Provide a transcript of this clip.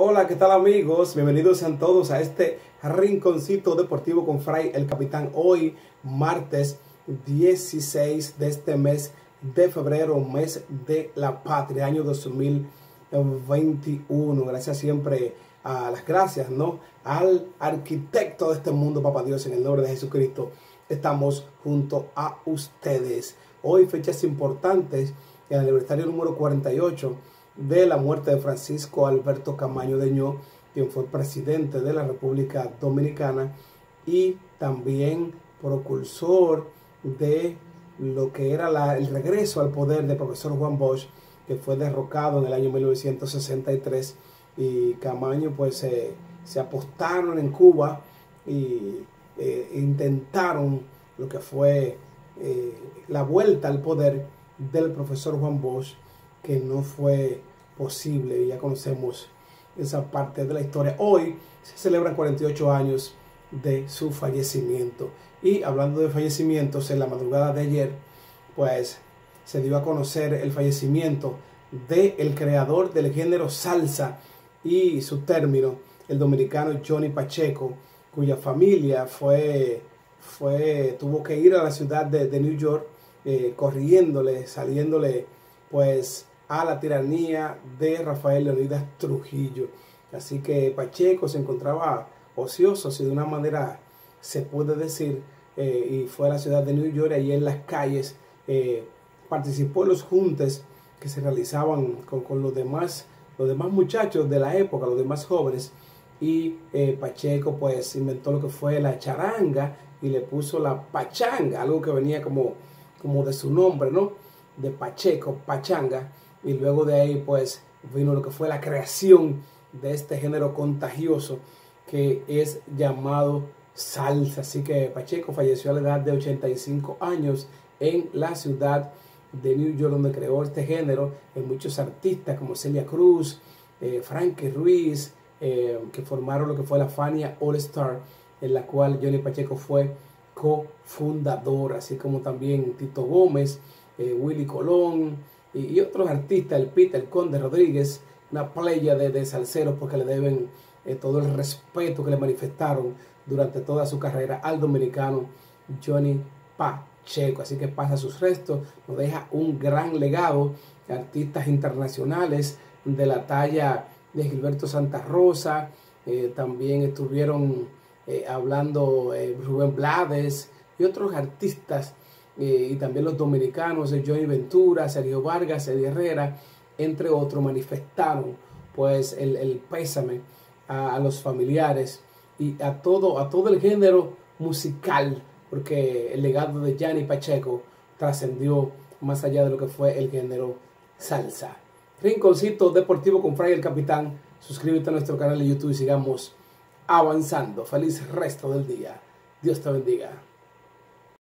Hola, ¿qué tal amigos? Bienvenidos sean todos a este rinconcito deportivo con Fray el Capitán. Hoy, martes 16 de este mes de febrero, mes de la patria, año 2021. Gracias siempre a las gracias, ¿no? Al arquitecto de este mundo, Papá Dios, en el nombre de Jesucristo. Estamos junto a ustedes. Hoy fechas importantes, el aniversario número 48 de la muerte de Francisco Alberto Camaño Deñó, quien fue presidente de la República Dominicana y también propulsor de lo que era el regreso al poder del profesor Juan Bosch, que fue derrocado en el año 1963 y Camaño pues se apostaron en Cuba y eh, intentaron lo que fue eh, la vuelta al poder del profesor Juan Bosch, que no fue posible, ya conocemos esa parte de la historia. Hoy se celebran 48 años de su fallecimiento. Y hablando de fallecimientos, en la madrugada de ayer, pues se dio a conocer el fallecimiento del el creador del género salsa y su término, el dominicano Johnny Pacheco, cuya familia fue, fue tuvo que ir a la ciudad de, New York eh, corriéndole, saliéndole pues a la tiranía de Rafael Leonidas Trujillo. Así que Pacheco se encontraba ocioso, si de una manera se puede decir, eh, y fue a la ciudad de New York, allí en las calles, eh, participó en los juntes que se realizaban con, los, demás, los demás muchachos de la época, los demás jóvenes, y eh, Pacheco pues inventó lo que fue la charanga y le puso la pachanga, algo que venía como, como de su nombre, ¿no? De Pacheco, pachanga y luego de ahí pues vino lo que fue la creación de este género contagioso que es llamado salsa. Así que Pacheco falleció a la edad de 85 años en la ciudad de New York donde creó este género en muchos artistas como Celia Cruz, eh, Frankie Ruiz, eh, que formaron lo que fue la Fania All Star, en la cual Johnny Pacheco fue cofundador, así como también Tito Gómez, eh, Willy Colón, y, otros artistas, el Peter, el Conde Rodríguez, una playa de, de salseros porque le deben eh, todo el respeto que le manifestaron durante toda su carrera al dominicano Johnny Pacheco. Así que pasa sus restos, nos deja un gran legado de artistas internacionales de la talla de Gilberto Santa Rosa, eh, también estuvieron eh, hablando Rubén Blades y otros artistas eh, y también los dominicanos, Johnny Ventura, Sergio Vargas, Eddie Herrera, entre otros, manifestaron pues el, pésame a, los familiares y a todo, a todo el género musical, porque el legado de Gianni Pacheco trascendió más allá de lo que fue el género salsa. Rinconcito Deportivo con Fray el Capitán. Suscríbete a nuestro canal de YouTube y sigamos avanzando. Feliz resto del día. Dios te bendiga.